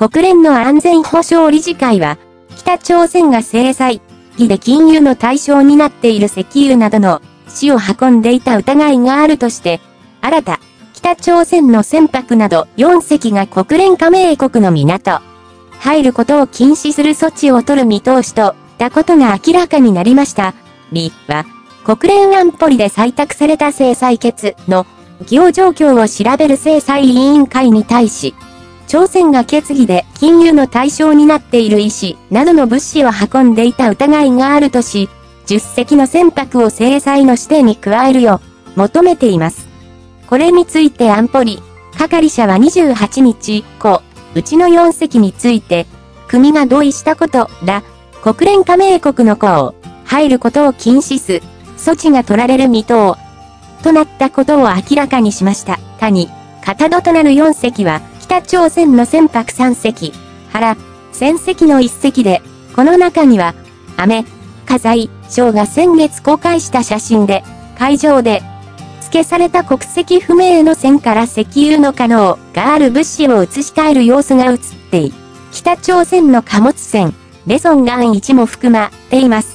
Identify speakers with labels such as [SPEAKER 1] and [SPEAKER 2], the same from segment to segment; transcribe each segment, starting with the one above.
[SPEAKER 1] 国連の安全保障理事会は、北朝鮮が制裁、儀で禁輸の対象になっている石油などの死を運んでいた疑いがあるとして、新た、北朝鮮の船舶など4隻が国連加盟国の港、入ることを禁止する措置を取る見通しと、たことが明らかになりました。リは、国連安保理で採択された制裁決の、起用状況を調べる制裁委員会に対し、朝鮮が決議で禁輸の対象になっている医師などの物資を運んでいた疑いがあるとし、10隻の船舶を制裁の指定に加えるよう求めています。これについて安保理、係者は28日、こう、うちの4隻について、国が同意したことら、国連加盟国の子を入ることを禁止す、措置が取られる未踏、となったことを明らかにしました。他に、片戸となる4隻は、北朝鮮の船舶3隻、原、船隻の1隻で、この中には、雨、火災、省が先月公開した写真で、海上で、付けされた国籍不明の船から石油の可能がある物資を移し替える様子が映ってい、北朝鮮の貨物船、レソンガン1も含まっています。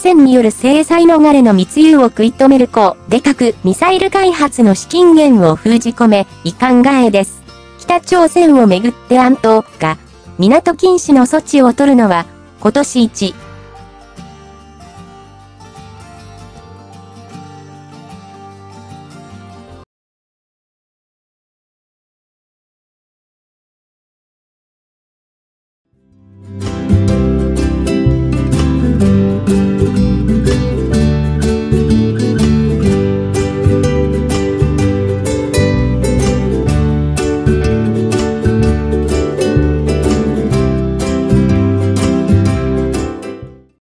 [SPEAKER 1] 鮮による制裁逃れの密輸を食い止める子、でかくミサイル開発の資金源を封じ込め、遺憾がえです。北朝鮮をめぐって安東が、港禁止の措置を取るのは、今年1